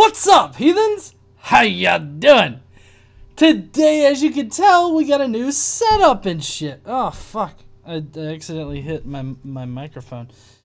What's up, heathens? How ya doing? Today, as you can tell, we got a new setup and shit. Oh, fuck. I, I accidentally hit my, my microphone.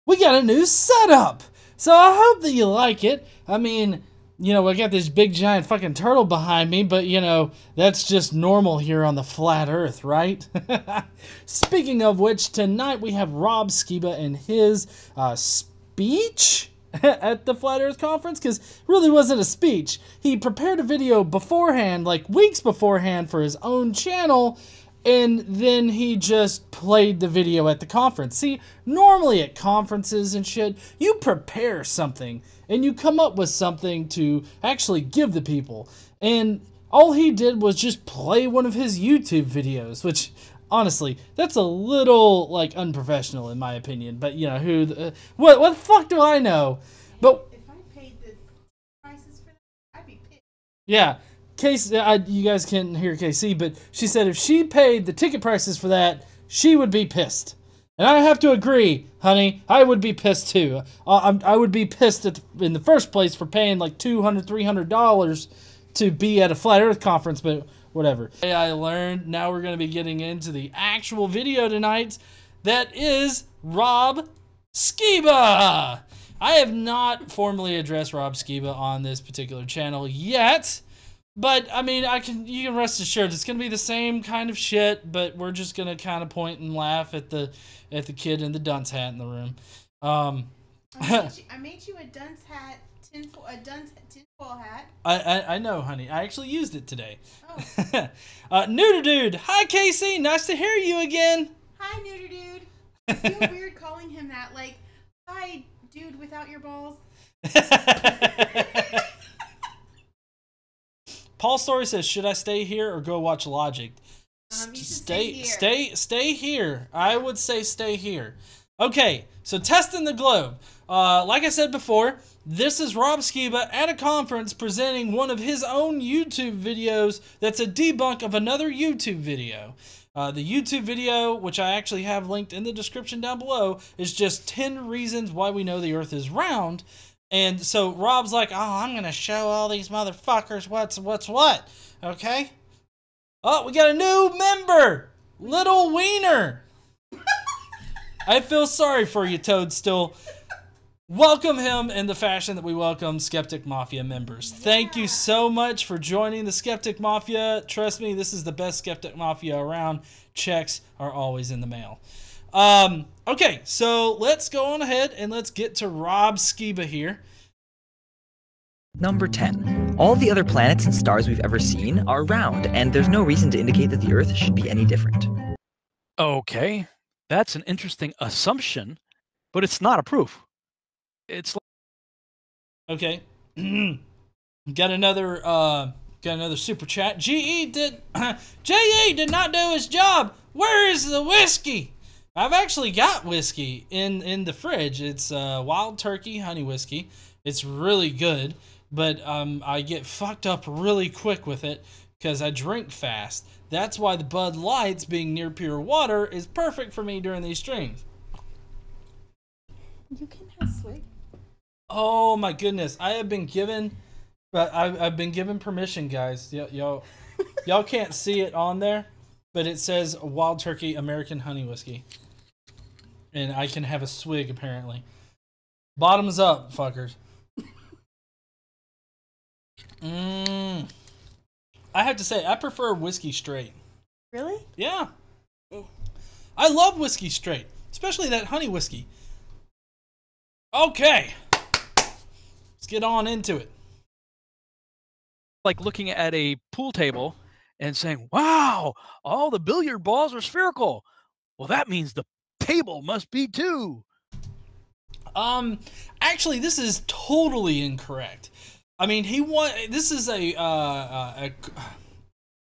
We got a new setup! So I hope that you like it. I mean, you know, I got this big giant fucking turtle behind me, but you know, that's just normal here on the flat earth, right? Speaking of which, tonight we have Rob Skiba and his uh, speech at the Flat Earth Conference because really wasn't a speech. He prepared a video beforehand, like weeks beforehand, for his own channel, and then he just played the video at the conference. See, normally at conferences and shit, you prepare something and you come up with something to actually give the people. And all he did was just play one of his YouTube videos, which honestly, that's a little like unprofessional in my opinion. But you know, who? Uh, what? What the fuck do I know? But If I paid the prices for that, I'd be pissed. yeah, Casey, I, you guys can't hear KC, but she said if she paid the ticket prices for that, she would be pissed. And I have to agree, honey. I would be pissed too. I, I would be pissed at the, in the first place for paying like 200 $300 to be at a flat earth conference, but whatever. I learned now we're going to be getting into the actual video tonight. That is Rob Skiba. I have not formally addressed Rob Skiba on this particular channel yet. But I mean, I can you can rest assured it's gonna be the same kind of shit, but we're just gonna kind of point and laugh at the at the kid in the dunce hat in the room. Um, I made you, I made you a dunce hat, tinfoil, a dunce tinfoil hat. I, I I know, honey. I actually used it today. Oh, uh, Neuter dude, hi Casey, nice to hear you again. hi, neuter dude. I feel weird calling him that. Like, hi, dude without your balls. Paul Story says, "Should I stay here or go watch Logic?" Um, stay, stay stay, stay here. I would say stay here. Okay, so testing the globe. Uh, like I said before, this is Rob Skiba at a conference presenting one of his own YouTube videos. That's a debunk of another YouTube video. Uh, the YouTube video, which I actually have linked in the description down below, is just 10 reasons why we know the Earth is round. And so Rob's like, "Oh, I'm gonna show all these motherfuckers what's what's what." Okay. Oh, we got a new member, Little Wiener. I feel sorry for you, Toadstool. Welcome him in the fashion that we welcome Skeptic Mafia members. Thank you so much for joining the Skeptic Mafia. Trust me, this is the best Skeptic Mafia around. Checks are always in the mail. Um, okay, so let's go on ahead and let's get to Rob Skiba here. Number 10. All the other planets and stars we've ever seen are round, and there's no reason to indicate that the Earth should be any different. Okay, that's an interesting assumption, but it's not a proof. It's like- Okay. got another uh got another super chat. GE did JE did not do his job. Where is the whiskey? I've actually got whiskey in in the fridge. It's uh wild turkey honey whiskey. It's really good, but um I get fucked up really quick with it cuz I drink fast. That's why the Bud Lights being near pure water is perfect for me during these streams. You can have swig. Oh my goodness! I have been given, but I've, I've been given permission, guys. Y- y'all, y'all can't see it on there, but it says Wild Turkey American Honey Whiskey, and I can have a swig apparently. Bottoms up, fuckers. Mmm. I have to say, I prefer whiskey straight. Really? Yeah. Eh. I love whiskey straight, especially that honey whiskey. Okay. Let's get on into it. like looking at a pool table and saying, wow, all the billiard balls are spherical. Well, that means the table must be too. Um, actually, this is totally incorrect. I mean, he want this is a uh, uh, a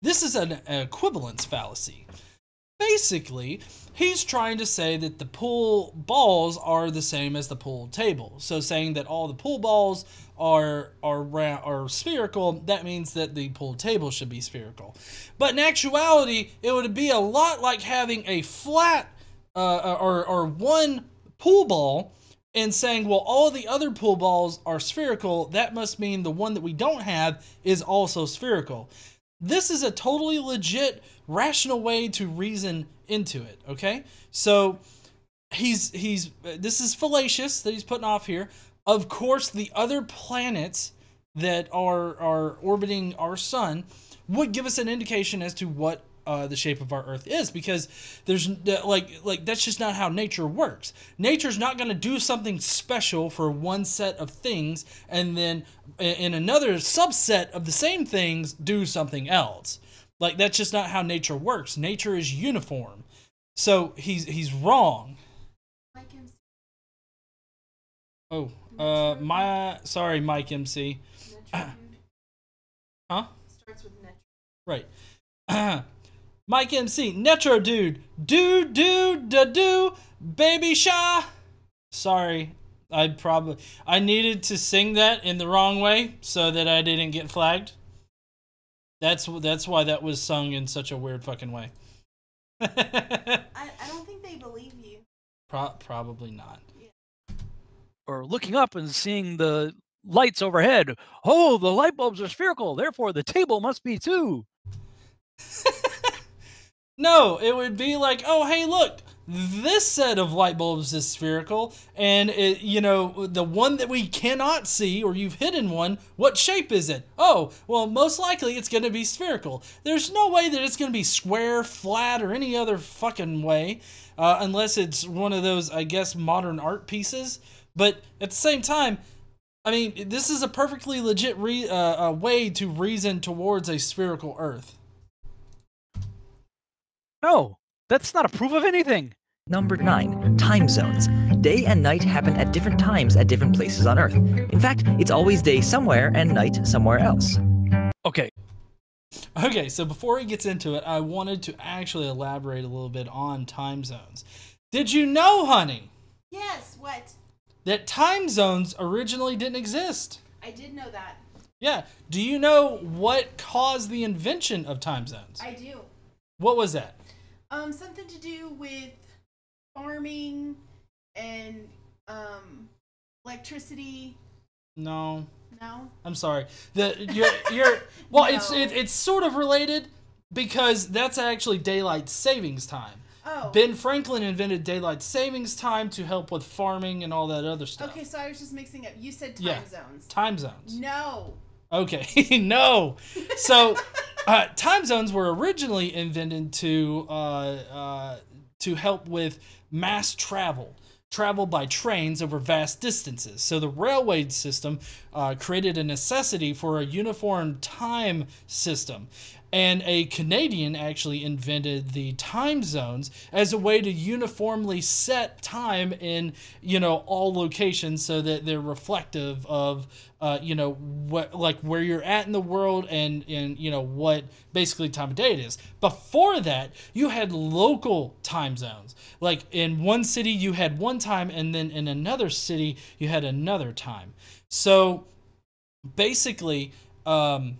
this is an equivalence fallacy. Basically, he's trying to say that the pool balls are the same as the pool table. So saying that all the pool balls are are ra- are spherical, that means that the pool table should be spherical. But in actuality, it would be a lot like having a flat uh, or or one pool ball and saying, well, all the other pool balls are spherical. That must mean the one that we don't have is also spherical. This is a totally legit, rational way to reason into it. Okay, so he's he's this is fallacious that he's putting off here. Of course, the other planets that are are orbiting our sun would give us an indication as to what uh, the shape of our Earth is, because there's like like that's just not how nature works. Nature's not going to do something special for one set of things and then in another subset of the same things do something else. Like that's just not how nature works. Nature is uniform. So he's he's wrong. Oh, uh, my sorry, Mike MC. Huh? Starts with Metro. Right. Mike MC, Netro dude, do do da do, baby Sha. Sorry, I probably I needed to sing that in the wrong way so that I didn't get flagged. That's that's why that was sung in such a weird fucking way. I, I don't think they believe you. Pro- probably not. Or looking up and seeing the lights overhead. Oh, the light bulbs are spherical. Therefore, the table must be too. No, it would be like, oh, hey, look, this set of light bulbs is spherical, and it, you know, the one that we cannot see, or you've hidden one, what shape is it? Oh, well, most likely it's going to be spherical. There's no way that it's going to be square, flat, or any other fucking way, uh, unless it's one of those, I guess, modern art pieces. But at the same time, I mean, this is a perfectly legit uh, uh, way to reason towards a spherical Earth. No, that's not a proof of anything. Number 9. Time zones. Day and night happen at different times at different places on Earth. In fact, it's always day somewhere and night somewhere else. Okay, Okay, so before he gets into it, I wanted to actually elaborate a little bit on time zones. Did you know, honey, Yes, what? that time zones originally didn't exist? I did know that. Yeah. Do you know what caused the invention of time zones? I do. What was that? Um, something to do with farming and um electricity. No, No. I'm sorry. The you're you're well, it's it, it's sort of related because that's actually daylight savings time. Oh. Ben Franklin invented daylight savings time to help with farming and all that other stuff. Okay, so I was just mixing up. You said time Yeah. zones. Time zones. No. Okay, no. So, uh, time zones were originally invented to uh, uh, to help with mass travel, travel by trains over vast distances. So the railway system uh, created a necessity for a uniform time system. And a Canadian actually invented the time zones as a way to uniformly set time in, you know, all locations so that they're reflective of, uh, you know, what like where you're at in the world and and you know what basically time of day it is. Before that, you had local time zones. Like in one city you had one time, and then in another city you had another time. So basically, um,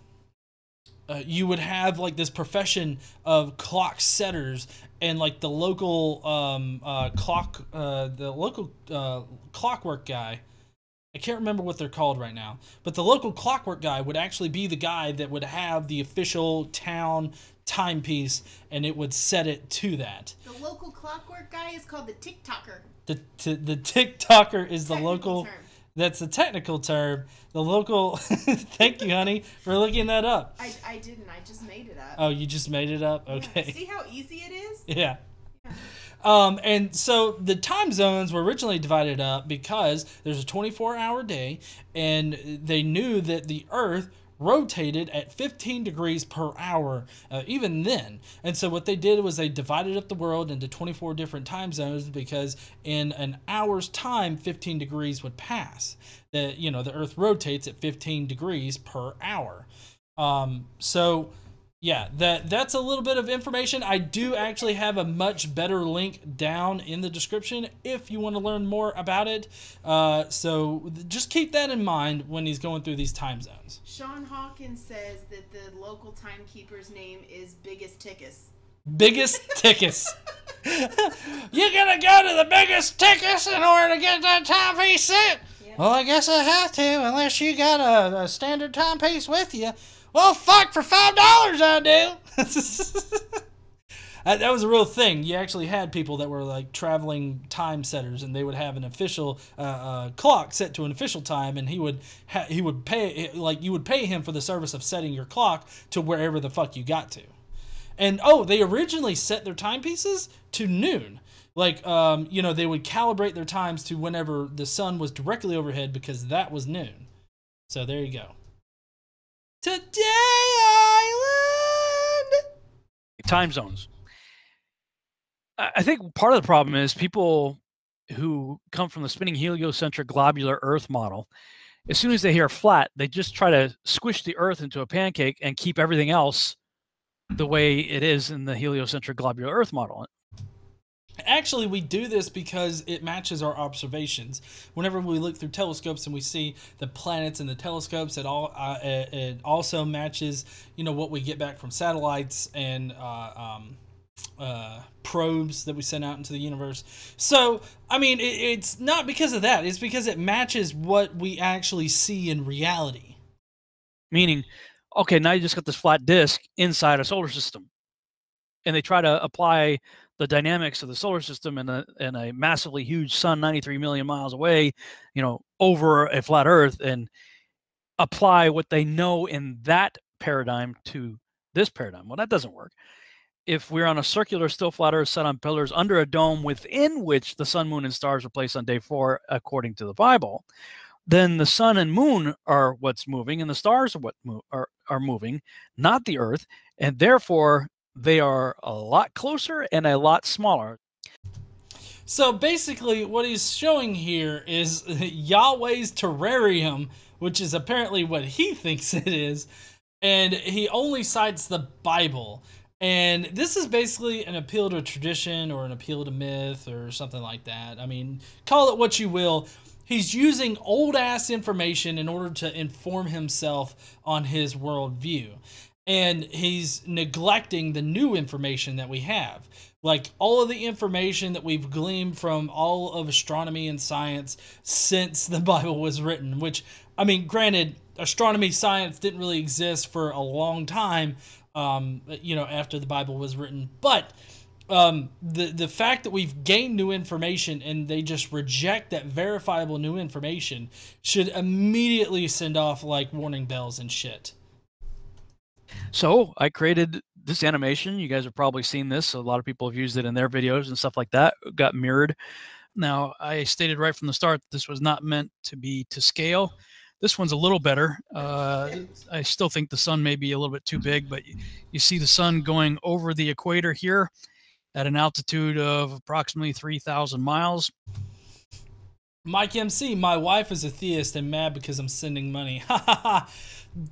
uh, you would have like this profession of clock setters and like the local um, uh, clock uh, the local uh, clockwork guy i can't remember what they're called right now but the local clockwork guy would actually be the guy that would have the official town timepiece and it would set it to that The local clockwork guy is called the TikToker. the, t- the tiktoker is the local term. That's the technical term the local thank you honey for looking that up I, I didn't. I just made it up. Oh, you just made it up? Yeah. Okay. See how easy it is? Yeah. Um, and so the time zones were originally divided up because there's a 24 hour day, and they knew that the Earth rotated at 15 degrees per hour, uh, even then. And so what they did was they divided up the world into 24 different time zones because in an hour's time, 15 degrees would pass. The, you know, the Earth rotates at 15 degrees per hour. Um, so yeah, that that's a little bit of information. I do actually have a much better link down in the description if you want to learn more about it. Uh, so just keep that in mind when he's going through these time zones. Sean Hawkins says that the local timekeeper's name is Biggest Tickus. Biggest tickus. you gonna go to the biggest tickets in order to get that timepiece set? Yep. Well, I guess I have to, unless you got a, a standard timepiece with you. Well, fuck, for five dollars I do. that, was a real thing. You actually had people that were like traveling time setters, and they would have an official uh, uh, clock set to an official time, and he would he would pay like you would pay him for the service of setting your clock to wherever the fuck you got to. And oh, they originally set their timepieces to noon. Like, um, you know, they would calibrate their times to whenever the sun was directly overhead because that was noon. So there you go. Today Island. time zones. I think part of the problem is people who come from the spinning heliocentric globular Earth model. As soon as they hear flat, they just try to squish the Earth into a pancake and keep everything else the way it is in the heliocentric globular Earth model. Actually, we do this because it matches our observations. Whenever we look through telescopes and we see the planets in the telescopes, it all uh, it, it also matches, you know, what we get back from satellites and uh, um, uh, probes that we send out into the universe. So, I mean, it, it's not because of that. It's because it matches what we actually see in reality. Meaning, okay, now you just got this flat disk inside a solar system. And they try to apply the dynamics of the solar system and a in a massively huge sun 93 million miles away, you know, over a flat earth and apply what they know in that paradigm to this paradigm. Well, that doesn't work. If we're on a circular still flat earth set on pillars under a dome within which the sun, moon, and stars are placed on day four, according to the Bible, then the sun and moon are what's moving and the stars are what mo- are, are moving, not the earth, and therefore they are a lot closer and a lot smaller. So basically, what he's showing here is Yahweh's terrarium, which is apparently what he thinks it is, and he only cites the Bible. And this is basically an appeal to tradition or an appeal to myth or something like that. I mean, call it what you will. He's using old ass information in order to inform himself on his worldview. And he's neglecting the new information that we have. Like all of the information that we've gleaned from all of astronomy and science since the Bible was written, which, I mean, granted, astronomy science didn't really exist for a long time, um, you know, after the Bible was written. But um, the the fact that we've gained new information and they just reject that verifiable new information should immediately send off like warning bells and shit. So I created this animation. You guys have probably seen this. A lot of people have used it in their videos and stuff like that. It got mirrored. Now, I stated right from the start this was not meant to be to scale. This one's a little better. Uh, I still think the sun may be a little bit too big, but you, see the sun going over the equator here at an altitude of approximately 3,000 miles. Mike MC, my wife is a theist and mad because I'm sending money. Ha ha ha.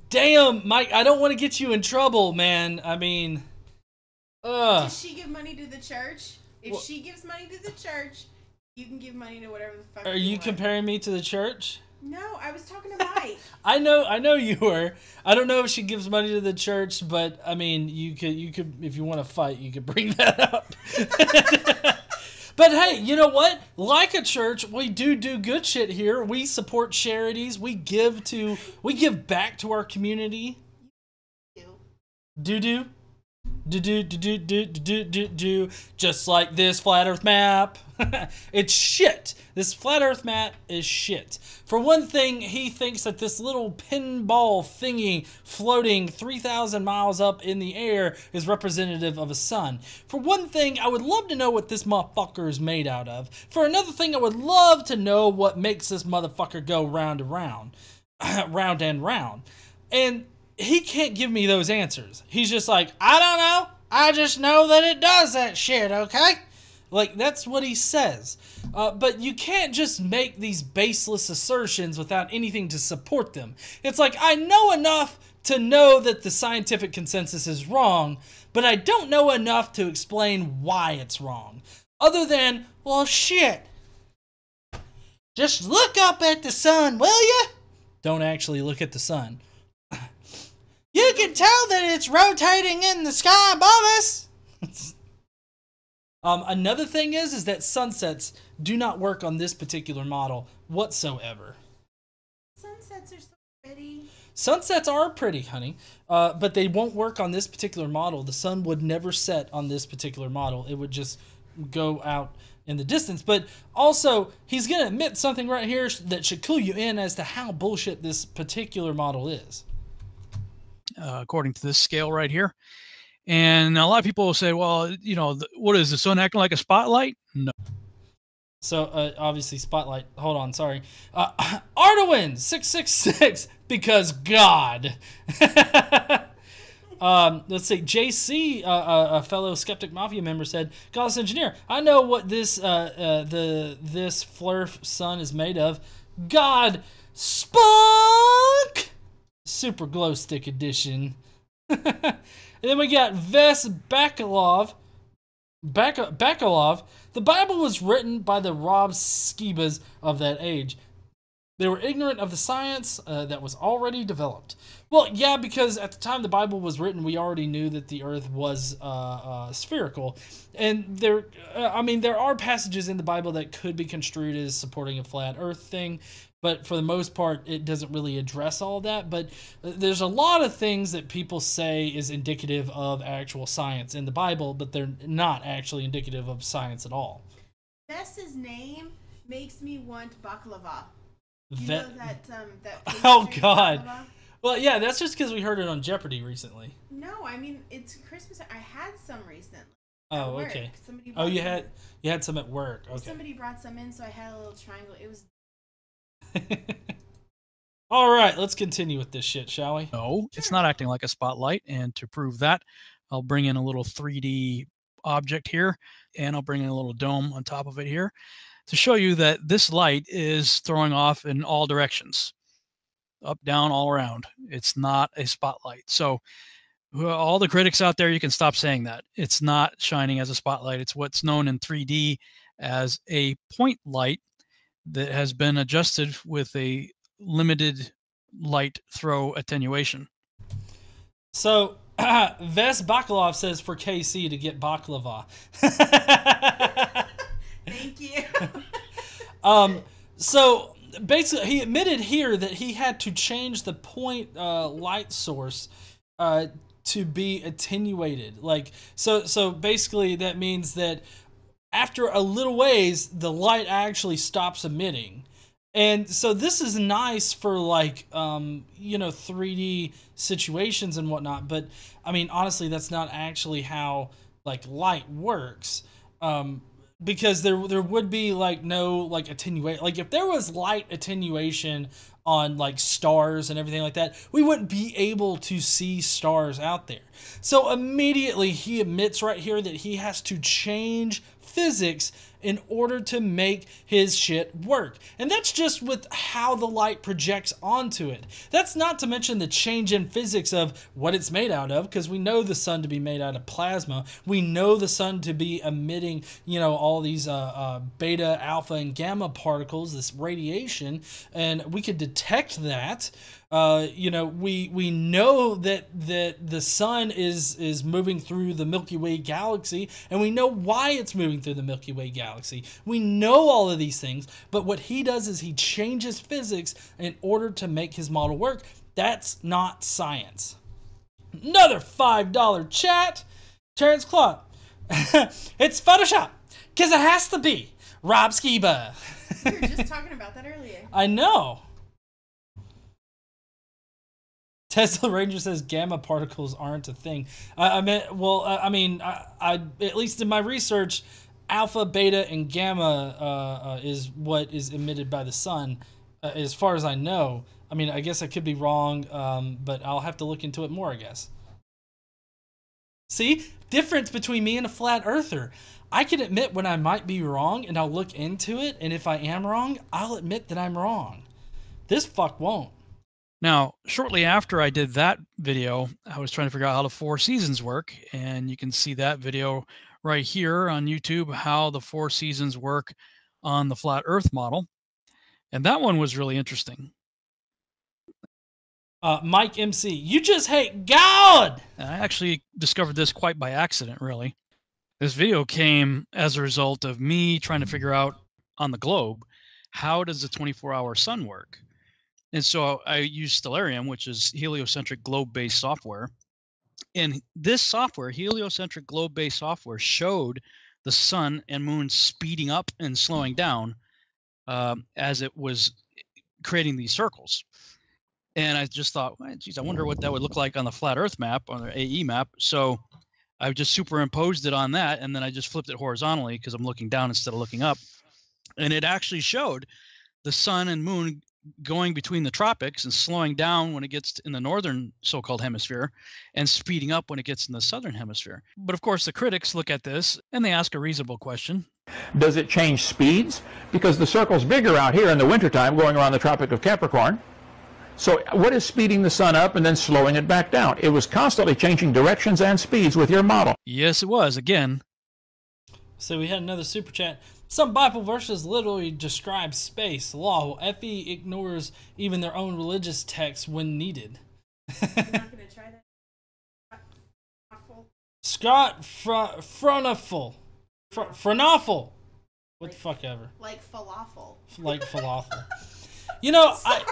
Damn, Mike, I don't want to get you in trouble, man. I mean, ugh. Does she give money to the church? If Well- she gives money to the church, you can give money to whatever the fuck. Are you want. comparing me to the church? No, I was talking to Mike. I know, I know you were. I don't know if she gives money to the church, but I mean, you could, you could, if you want to fight, you could bring that up. but hey, you know what? Like a church, we do do good shit here. We support charities. We give to, we give back to our community. Do do. Do do do do do do do do just like this flat earth map. it's shit. This flat earth map is shit. For one thing, he thinks that this little pinball thingy floating 3,000 miles up in the air is representative of a sun. For one thing, I would love to know what this motherfucker is made out of. For another thing, I would love to know what makes this motherfucker go round and round. round and round. And he can't give me those answers. He's just like, I don't know. I just know that it does that shit, okay? Like, that's what he says. Uh, but you can't just make these baseless assertions without anything to support them. It's like, I know enough to know that the scientific consensus is wrong, but I don't know enough to explain why it's wrong. Other than, well, shit. Just look up at the sun, will you? Don't actually look at the sun. You can tell that it's rotating in the sky above us. Um, another thing is is that sunsets do not work on this particular model whatsoever. Sunsets are so pretty. Sunsets are pretty, honey, uh, but they won't work on this particular model. The sun would never set on this particular model. It would just go out in the distance. But also, he's going to admit something right here that should clue you in as to how bullshit this particular model is. Uh, according to this scale right here. And a lot of people will say, well, you know, what is the sun acting like a spotlight? No. So uh, obviously spotlight. Hold on, sorry. Uh, Arduin six six six because God. um, let's see. JC, uh, uh, a fellow skeptic mafia member, said, "Godless engineer, I know what this uh, uh, the this Flurf sun is made of. God spunk super glow stick edition." and then we got Ves Bakalov. Bak- Bakalov, the Bible was written by the Rob Skibas of that age. They were ignorant of the science uh, that was already developed. Well, yeah, because at the time the Bible was written, we already knew that the Earth was uh, uh, spherical, and there, uh, I mean, there are passages in the Bible that could be construed as supporting a flat Earth thing, but for the most part, it doesn't really address all that. But uh, there's a lot of things that people say is indicative of actual science in the Bible, but they're not actually indicative of science at all. Vess's name makes me want baklava. You Ve- know that um that. Oh, God. baklava? well, yeah, that's just because we heard it on Jeopardy recently. No, I mean it's Christmas. I had some recently. Oh, okay. Oh, you had you had some at work. Okay. Somebody brought some in, so I had a little triangle. It was All right, let's continue with this shit, shall we? No, it's not acting like a spotlight. And to prove that, I'll bring in a little 3D object here, and I'll bring in a little dome on top of it here to show you that this light is throwing off in all directions up, down, all around. It's not a spotlight. So, all the critics out there, you can stop saying that. It's not shining as a spotlight. It's what's known in 3D as a point light that has been adjusted with a limited light throw attenuation. So, uh, Ves Bakalov says for KC to get baklava. thank you. um, so basically, he admitted here that he had to change the point uh, light source uh, to be attenuated. Like so, so basically that means that after a little ways, the light actually stops emitting. And so this is nice for like um, you know 3D situations and whatnot. But I mean, honestly, that's not actually how like light works. Um, because there there would be like no like attenuate like if there was light attenuation on like stars and everything like that we wouldn't be able to see stars out there so immediately he admits right here that he has to change physics in order to make his shit work. And that's just with how the light projects onto it. That's not to mention the change in physics of what it's made out of, because we know the sun to be made out of plasma. We know the sun to be emitting, you know, all these uh, uh, beta, alpha, and gamma particles, this radiation, and we could detect that. Uh, you know, we we know that that the sun is is moving through the Milky Way galaxy, and we know why it's moving through the Milky Way galaxy. We know all of these things, but what he does is he changes physics in order to make his model work. That's not science. Another five dollar chat, Terrence Claw. it's Photoshop, cause it has to be. Rob Skiba. we were just talking about that earlier. I know. Tesla Ranger says gamma particles aren't a thing. I, I meant, well, I, I mean, I, I at least in my research, alpha, beta, and gamma uh, uh, is what is emitted by the sun, uh, as far as I know. I mean, I guess I could be wrong, um, but I'll have to look into it more, I guess. See, difference between me and a flat earther. I can admit when I might be wrong, and I'll look into it, and if I am wrong, I'll admit that I'm wrong. This fuck won't. Now, shortly after I did that video, I was trying to figure out how the four seasons work, and you can see that video right here on YouTube how the four seasons work on the flat Earth model. And that one was really interesting. Uh, Mike MC, you just hate God. And I actually discovered this quite by accident, really. This video came as a result of me trying to figure out on the globe how does the 24-hour sun work. And so I use Stellarium, which is heliocentric globe-based software. And this software, heliocentric globe-based software, showed the sun and moon speeding up and slowing down um, as it was creating these circles. And I just thought, well, geez, I wonder what that would look like on the flat Earth map, on the AE map. So I just superimposed it on that, and then I just flipped it horizontally because I'm looking down instead of looking up. And it actually showed the sun and moon going between the tropics and slowing down when it gets in the northern so-called hemisphere and speeding up when it gets in the southern hemisphere. But of course the critics look at this and they ask a reasonable question. Does it change speeds? Because the circle's bigger out here in the wintertime going around the Tropic of Capricorn. So what is speeding the sun up and then slowing it back down? It was constantly changing directions and speeds with your model. Yes, it was. Again. So we had another super chat. Some Bible verses literally describe space. Law. Effie ignores even their own religious texts when needed. You're not gonna try that. Scott Fr- Fronafel. Fr- Fronafel. What the fuck ever. Like falafel. Like falafel. you know, I.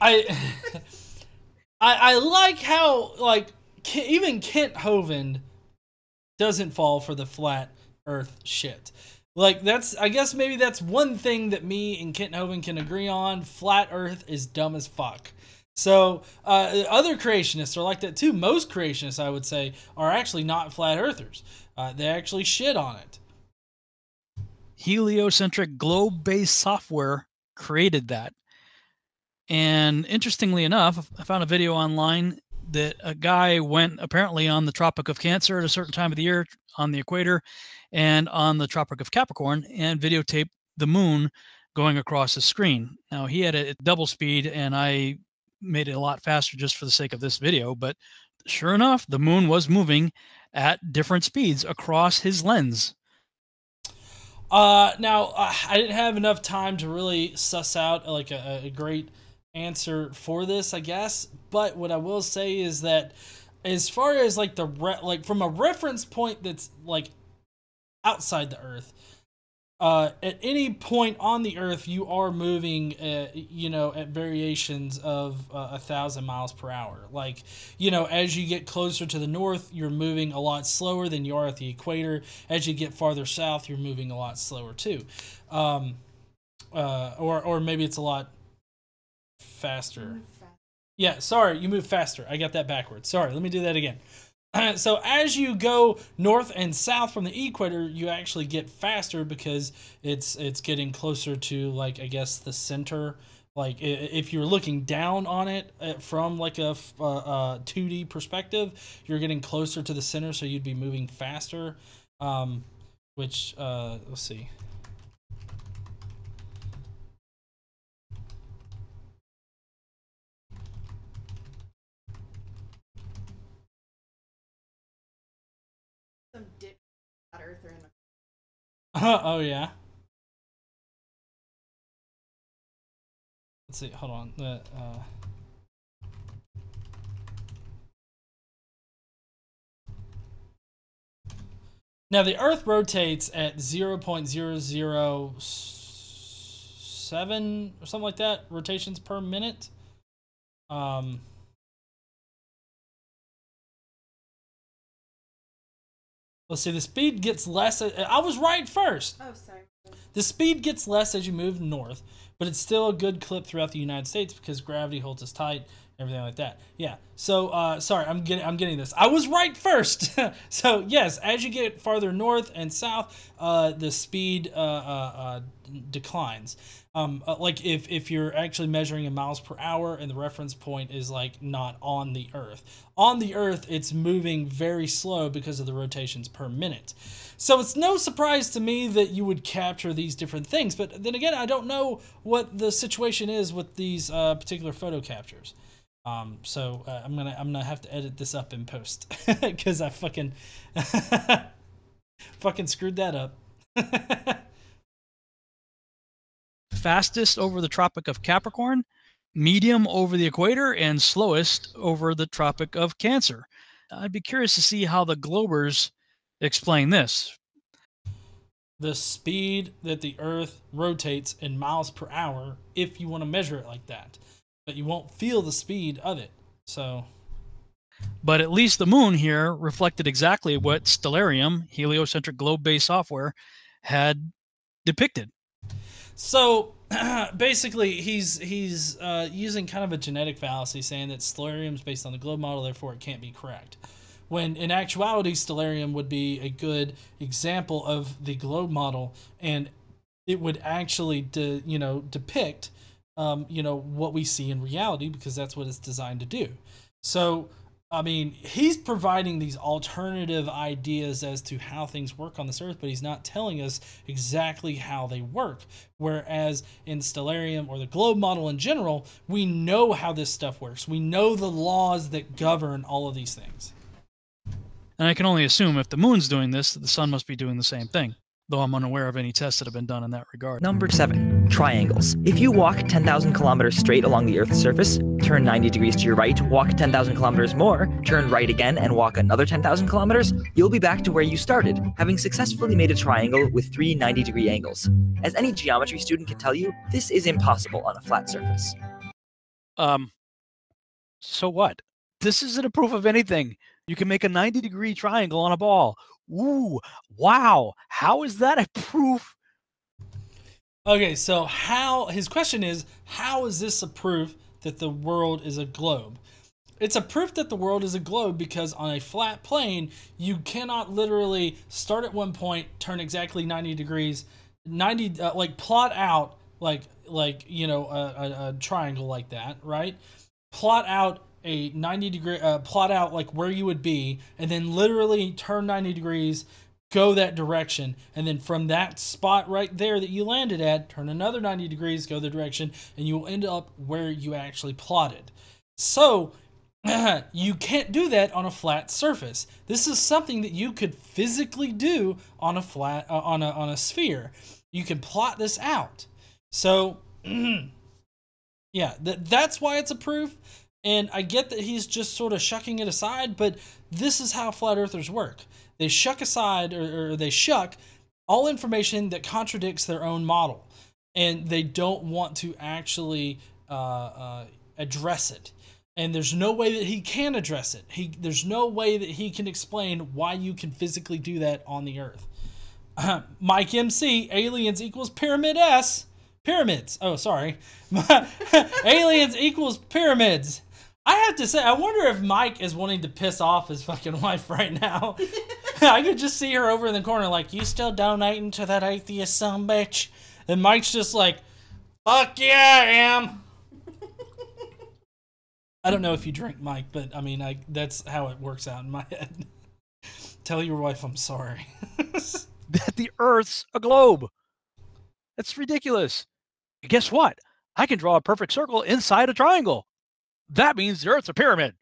I, I, I like how like even Kent Hovind doesn't fall for the flat Earth shit. Like that's I guess maybe that's one thing that me and Kent Hovind can agree on. Flat Earth is dumb as fuck. So uh, other creationists are like that too. Most creationists, I would say, are actually not flat earthers. Uh, they actually shit on it. heliocentric globe based software created that. And interestingly enough, I found a video online that a guy went apparently on the Tropic of Cancer at a certain time of the year on the equator and on the Tropic of Capricorn and videotaped the moon going across the screen. Now he had it at double speed and I made it a lot faster just for the sake of this video, but sure enough, the moon was moving at different speeds across his lens. Uh, now uh, I didn't have enough time to really suss out like a, a great answer for this, I guess. But what I will say is that, as far as like the re- like from a reference point that's like outside the Earth, uh, at any point on the Earth, you are moving, uh, you know, at variations of uh, a thousand miles per hour. Like, you know, as you get closer to the north, you're moving a lot slower than you are at the equator. As you get farther south, you're moving a lot slower too. Um, uh, or, or maybe it's a lot faster. Yeah, sorry, you move faster. I got that backwards. Sorry, let me do that again. so as you go north and south from the equator, you actually get faster because it's it's getting closer to like I guess the center. Like if you're looking down on it uh, from like a, uh, uh, 2D perspective, you're getting closer to the center, so you'd be moving faster. Um, which uh, let's see. Some dick flat earther in the oh yeah. Let's see. Hold on. Uh, uh, now the Earth rotates at zero point zero zero seven or something like that rotations per minute. Um. Let's see. The speed gets less. Uh, I was right first. Oh, sorry. The speed gets less as you move north, but it's still a good clip throughout the United States because gravity holds us tight, everything like that. Yeah. So, uh, sorry, I'm getting I'm getting this. I was right first. so yes, as you get farther north and south, uh, the speed uh, uh, uh, declines. Um, uh, like if if you're actually measuring in miles per hour and the reference point is like not on the Earth. On the Earth, it's moving very slow because of the rotations per minute. So it's no surprise to me that you would capture these different things. But then again, I don't know what the situation is with these particular photo captures. Um, so uh, I'm gonna I'm gonna have to edit this up in post because I fucking fucking screwed that up. fastest over the Tropic of Capricorn, medium over the equator, and slowest over the Tropic of Cancer. I'd be curious to see how the Globers explain this. the speed that the Earth rotates in miles per hour if you want to measure it like that. But you won't feel the speed of it. So But at least the moon here reflected exactly what Stellarium, heliocentric globe based software, had depicted. So basically, he's he's uh, using kind of a genetic fallacy, saying that Stellarium is based on the globe model, therefore it can't be correct. When in actuality, Stellarium would be a good example of the globe model, and it would actually, de, you know, depict, um, you know, what we see in reality because that's what it's designed to do. So I mean, he's providing these alternative ideas as to how things work on this earth, but he's not telling us exactly how they work. Whereas in Stellarium or the globe model in general, we know how this stuff works. We know the laws that govern all of these things. And I can only assume if the moon's doing this, the sun must be doing the same thing, though I'm unaware of any tests that have been done in that regard. Number 7. Triangles. If you walk 10,000 kilometers straight along the Earth's surface, turn 90 degrees to your right, walk 10,000 kilometers more, turn right again, and walk another 10,000 kilometers, you'll be back to where you started, having successfully made a triangle with three 90 degree angles. As any geometry student can tell you, this is impossible on a flat surface. Um, so what? This isn't a proof of anything. You can make a 90 degree triangle on a ball. Ooh, wow. How is that a proof? Okay, so how his question is how is this a proof that the world is a globe? It's a proof that the world is a globe because on a flat plane, you cannot literally start at one point, turn exactly 90 degrees, 90 uh, like plot out like like you know a, a, a triangle like that, right? Plot out a 90 degree uh, plot out like where you would be and then literally turn 90 degrees go that direction and then from that spot right there that you landed at turn another 90 degrees go the direction and you will end up where you actually plotted. So you can't do that on a flat surface. This is something that you could physically do on a flat uh, on a on a sphere. You can plot this out. So yeah that that's why it's a proof and I get that he's just sort of shucking it aside, but this is how flat earthers work. They shuck aside or, or, they shuck all information that contradicts their own model, and they don't want to actually uh, uh, address it. And there's no way that he can address it. He there's no way that he can explain why you can physically do that on the Earth. Mike MC, aliens equals pyramid S. Pyramids. Oh, sorry. aliens equals pyramids. I have to say, I wonder if Mike is wanting to piss off his fucking wife right now. I could just see her over in the corner, like, you still donating to that atheist son bitch? And Mike's just like, fuck yeah, I am. I don't know if you drink, Mike, but I mean, I that's how it works out in my head. Tell your wife I'm sorry. that the Earth's a globe. That's ridiculous. And guess what? I can draw a perfect circle inside a triangle. That means the Earth's a pyramid.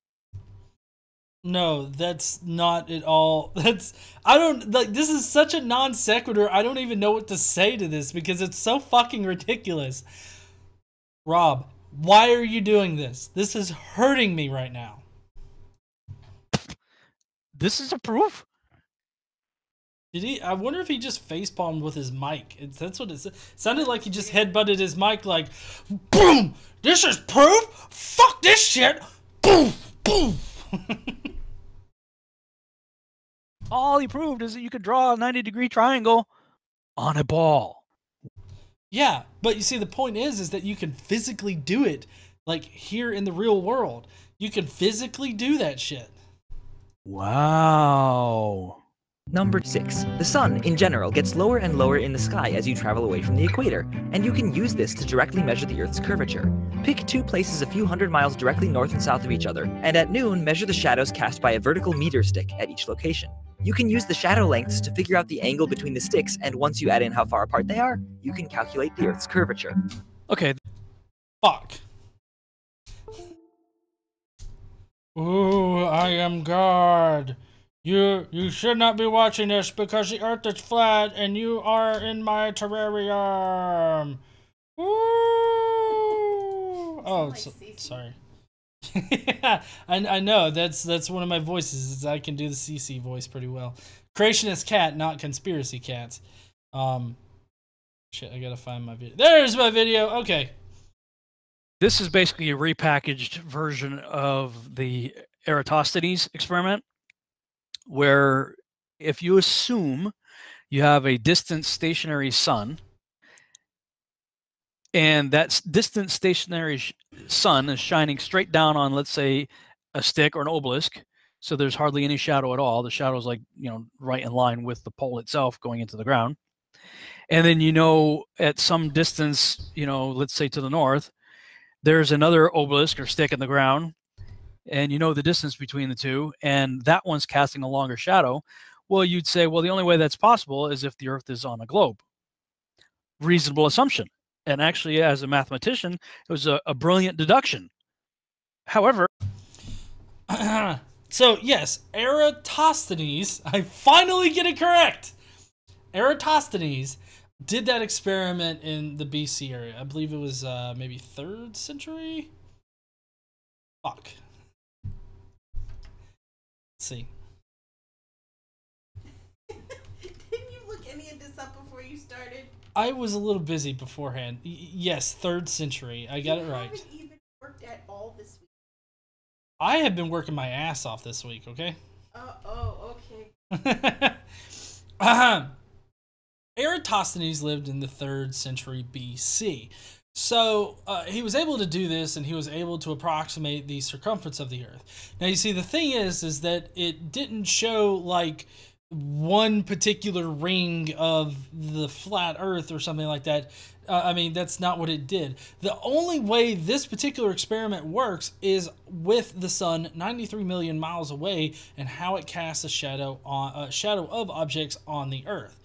No, that's not at all. That's I don't like this is such a non sequitur. I don't even know what to say to this because it's so fucking ridiculous. Rob, why are you doing this? This is hurting me right now. This is a proof. Did he? I wonder if he just face palmed with his mic. It's, that's what it sounded like. He just headbutted his mic, like, boom. This is proof. Fuck this shit. Boom, boom. All he proved is that you could draw a 90 degree triangle on a ball. Yeah, but you see, the point is, is that you can physically do it, like here in the real world. You can physically do that shit. Wow. Number 6. The sun, in general, gets lower and lower in the sky as you travel away from the equator, and you can use this to directly measure the Earth's curvature. Pick two places a few hundred miles directly north and south of each other, and at noon, measure the shadows cast by a vertical meter stick at each location. You can use the shadow lengths to figure out the angle between the sticks, and once you add in how far apart they are, you can calculate the Earth's curvature. Okay. Fuck. Ooh, I am God. You you should not be watching this because the earth is flat and you are in my terrarium. Ooh. Oh, so, sorry. yeah, I, I know that's that's one of my voices. Is I can do the CC voice pretty well. Creationist cat, not conspiracy cats. Um, shit, I gotta find my video. There's my video. Okay. This is basically a repackaged version of the Eratosthenes experiment, where if you assume you have a distant stationary sun, and that distant stationary sun is shining straight down on, let's say, a stick or an obelisk, so there's hardly any shadow at all. The shadow is like you know right in line with the pole itself going into the ground, and then you know at some distance, you know, let's say to the north, there's another obelisk or stick in the ground and you know the distance between the two and that one's casting a longer shadow well you'd say well the only way that's possible is if the earth is on a globe reasonable assumption and actually as a mathematician it was a, a brilliant deduction however so yes, Eratosthenes. I finally get it correct. Eratosthenes did that experiment in the BC area. I believe it was uh, maybe third century. Fuck. See. Didn't you look any of this up before you started? I was a little busy beforehand. Y- yes, third century. I got you it right. haven't even worked at all this week. I have been working my ass off this week. Okay. Uh, oh, okay. Ahem. Eratosthenes lived in the third century BC. So uh, he was able to do this, and he was able to approximate the circumference of the Earth. Now you see, the thing is, is that it didn't show like one particular ring of the flat Earth or something like that. Uh, I mean, that's not what it did. The only way this particular experiment works is with the sun 93 million miles away and how it casts a shadow on a shadow of objects on the Earth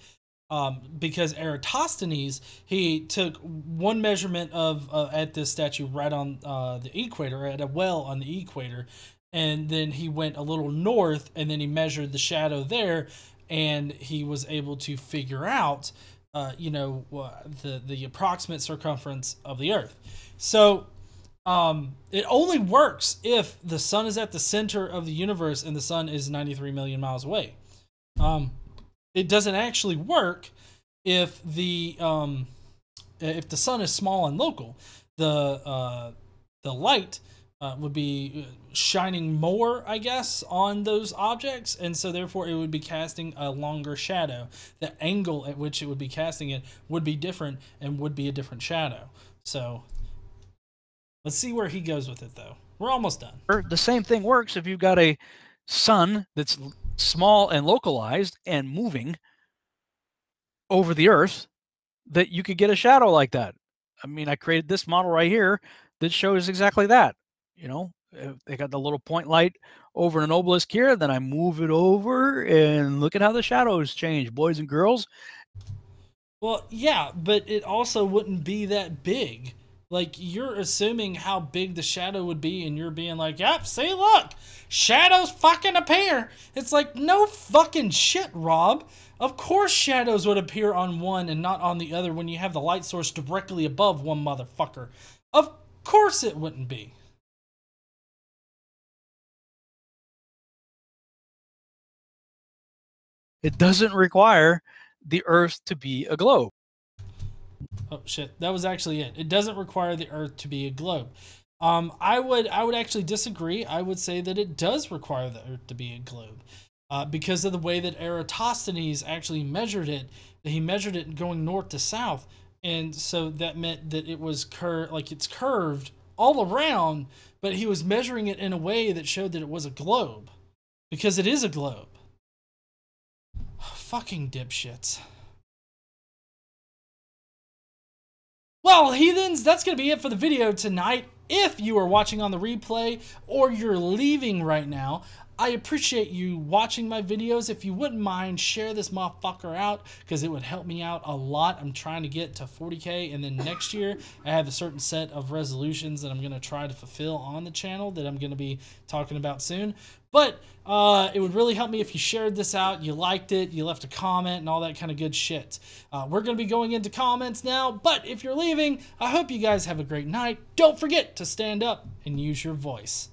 um, because Eratosthenes he took one measurement of uh, at this statue right on uh, the equator at a well on the equator, and then he went a little north and then he measured the shadow there, and he was able to figure out, uh, you know, the the approximate circumference of the Earth. So. Um, it only works if the sun is at the center of the universe and the sun is 93 million miles away. Um, it doesn't actually work if the um, if the sun is small and local. The uh, the light uh, would be shining more, I guess, on those objects, and so therefore it would be casting a longer shadow. The angle at which it would be casting it would be different and would be a different shadow. So let's see where he goes with it, though. We're almost done. the same thing works if you've got a sun that's small and localized and moving over the earth that you could get a shadow like that. I mean i created this model right here that shows exactly that you know? Uh, they got the little point light over an obelisk here then i move it over and look at how the shadows change boys and girls. Well, yeah, but it also wouldn't be that big. Like you're assuming how big the shadow would be, and you're being like, "Yep, see, look, shadows fucking appear." It's like no fucking shit, Rob. Of course, shadows would appear on one and not on the other when you have the light source directly above one motherfucker. Of course, it wouldn't be. it doesn't require the earth to be a globe Oh shit, that was actually it. It doesn't require the Earth to be a globe. Um, I would I would actually disagree. I would say that it does require the Earth to be a globe, uh, because of the way that Eratosthenes actually measured it. He measured it going north to south, and so that meant that it was cur like it's curved all around, but he was measuring it in a way that showed that it was a globe, because it is a globe. Fucking dipshits. Well, heathens, that's going to be it for the video tonight. If you are watching on the replay or you're leaving right now, I appreciate you watching my videos. If you wouldn't mind, share this motherfucker out because it would help me out a lot. I'm trying to get to 40k, and then next year I have a certain set of resolutions that I'm going to try to fulfill on the channel that I'm going to be talking about soon. But uh, it would really help me if you shared this out, you liked it, you left a comment, and all that kind of good shit. Uh, we're going to be going into comments now, but if you're leaving, I hope you guys have a great night. Don't forget to stand up and use your voice.